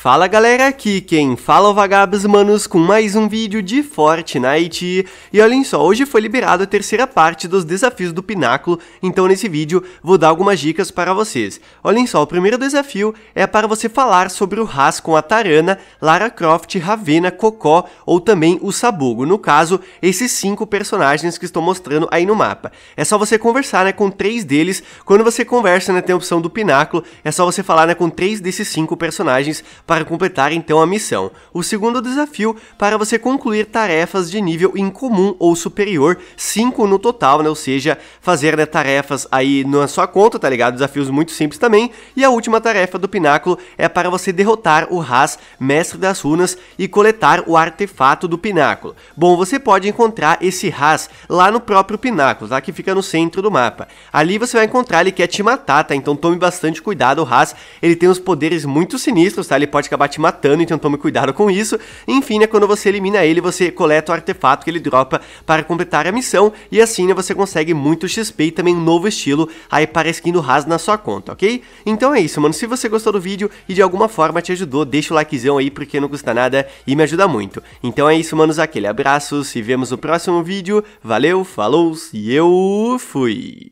Fala galera, aqui quem fala é o Vagabos Manos com mais um vídeo de Fortnite. E olhem só, hoje foi liberado a terceira parte dos desafios do Pináculo, então nesse vídeo vou dar algumas dicas para vocês. Olhem só, o primeiro desafio é para você falar sobre o Haas com a Tarana, Lara Croft, Ravena, Cocó ou também o Sabugo. No caso, esses cinco personagens que estou mostrando aí no mapa. É só você conversar né, com três deles, quando você conversa né, tem a opção do Pináculo, é só você falar né, com três desses cinco personagens para completar então a missão. O segundo desafio para você concluir tarefas de nível incomum ou superior, 5 no total, né? Ou seja, fazer né, tarefas aí na sua conta, tá ligado? Desafios muito simples também. E a última tarefa do pináculo é para você derrotar o Haas, mestre das runas, e coletar o artefato do pináculo. Bom, você pode encontrar esse Haas lá no próprio pináculo, tá? Que fica no centro do mapa. Ali você vai encontrar, ele quer te matar, tá? Então tome bastante cuidado, o Haas, ele tem uns poderes muito sinistros, tá? Ele pode pode acabar te matando, então tome cuidado com isso. Enfim, né, quando você elimina ele, você coleta o artefato que ele dropa para completar a missão, e assim né, você consegue muito XP e também um novo estilo aí para a skin do Haas na sua conta, ok? Então é isso, mano, se você gostou do vídeo e de alguma forma te ajudou, deixa o likezão aí porque não custa nada e me ajuda muito. Então é isso, manos, aquele abraço, se vemos no próximo vídeo, valeu, falou e eu fui!